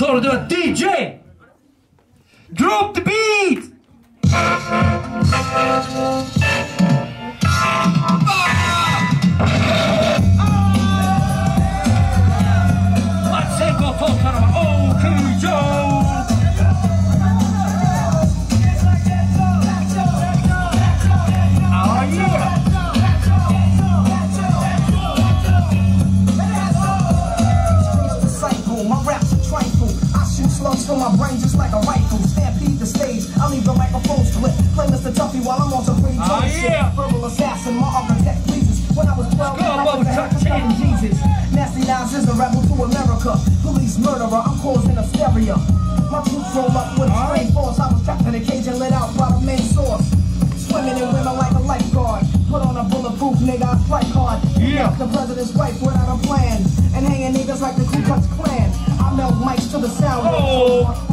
So do a DJ. Drop the beat. Like a rifle. Stampede the stage, I leave the microphone split. Play Mr. Tuffy while I'm on some free Oh, yeah. Verbal assassin, my architect pleases. When I was 12, Go, I was a Jesus. Nasty Nas is a rebel to America. Police murderer, I'm causing hysteria. My troops roll up with a strange force. I was trapped in a cage and lit out by the main source. Swimming in women like a lifeguard. Put on a bulletproof nigga, I strike hard. Yeah. The president's wife without a plan. And hanging niggas like the Ku Klux Klan. I melt mics to the sound. Oh.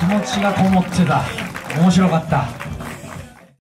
気持ちがこもってた。面白かった。